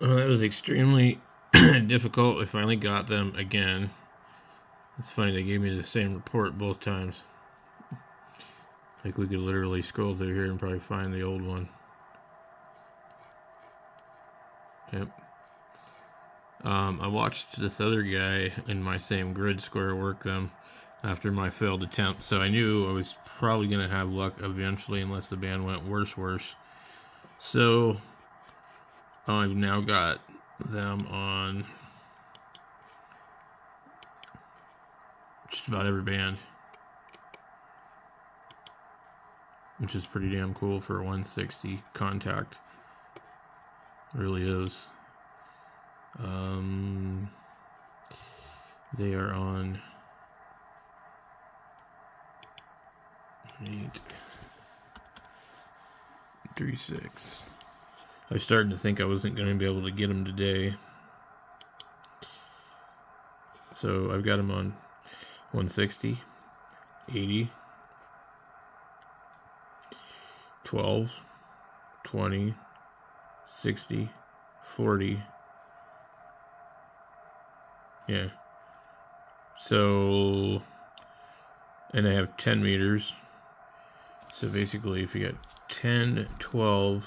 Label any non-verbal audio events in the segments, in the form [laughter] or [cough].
Uh, it was extremely [clears throat] difficult. I finally got them again. It's funny, they gave me the same report both times. Like we could literally scroll through here and probably find the old one. Yep. Um, I watched this other guy in my same grid square work them after my failed attempt, so I knew I was probably going to have luck eventually unless the band went worse worse. So I've now got them on just about every band. Which is pretty damn cool for a 160 contact. It really is. Um, they are on eight, three, six. I was starting to think I wasn't going to be able to get them today. So I've got them on 160, 80, 12, 20, 60, 40. Yeah. So, and I have 10 meters. So basically, if you get 10, 12,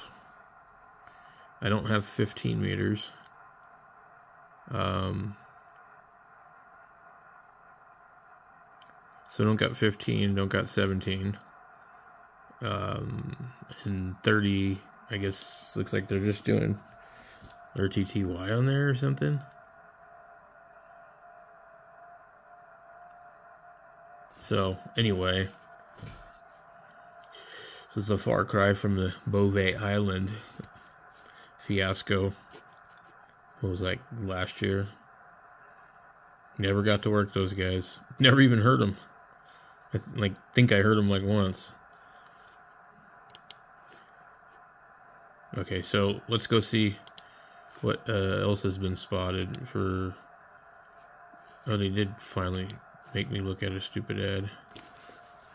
I don't have 15 meters. Um, so don't got 15, don't got 17. Um, and 30, I guess, looks like they're just doing RTTY on there or something. So, anyway, this is a far cry from the Bouvet Island fiasco. What was like last year? Never got to work those guys. Never even heard them. I th like think I heard them like once. Okay, so let's go see what uh, else has been spotted for. Oh, they did finally make me look at a stupid ad.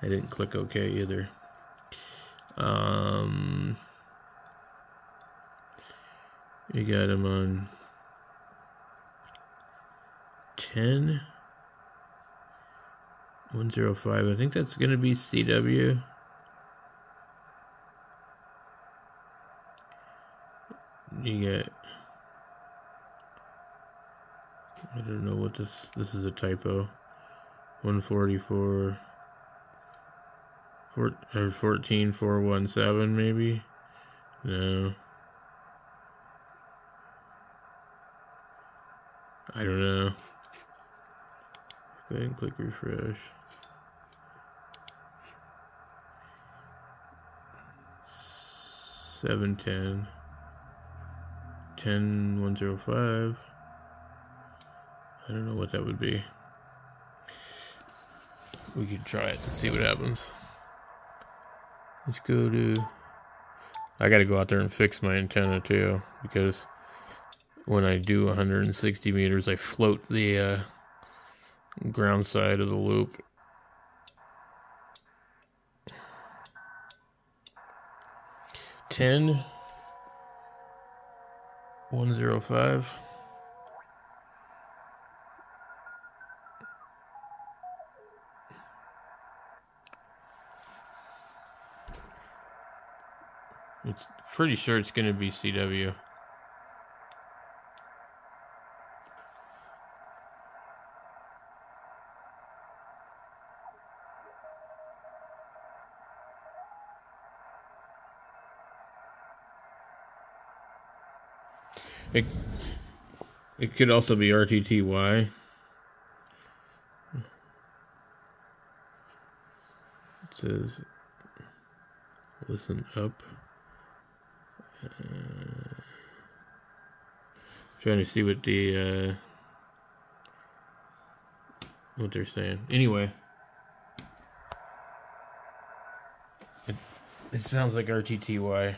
I didn't click OK either. Um, you got him on 10 105. I think that's going to be CW. You got I don't know what this this is a typo. 144 four, or 14417 maybe. No. I don't know. Go ahead and click refresh. Seven ten. Ten one zero five. I don't know what that would be. We could try it and see what happens. Let's go to. I gotta go out there and fix my antenna too because when I do 160 meters, I float the uh, ground side of the loop. Ten one zero five. It's pretty sure it's going to be CW. It, it could also be RTTY. It says, listen up. Uh, trying to see what the, uh, what they're saying. Anyway. It, it sounds like RTTY.